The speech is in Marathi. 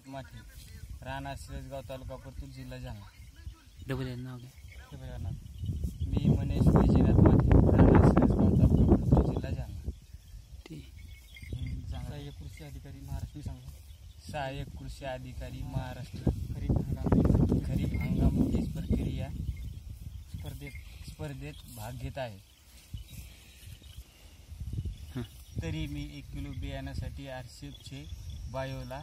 श्रीनाथ माठे राहणार शिरसगाव तालुका परतूर जिल्हा जालना. डबल नाव. मी मनेश वैजनाथ माठे राहणार शिरसगाव तालुका परतूर जिल्हा जालना. सहाय्यक कृषी अधिकारी महाराष्ट्र सांगा. सहाय्यक कृषी अधिकारी महाराष्ट्र. खरीप हंगाम. खरीप हंगाम वीज प्रक्रिया स्पर्धेत स्पर्धेत भाग घेत आहे. हं. तरी मी एक किलो बियाण्यासाठी आरसीएफचे बायोला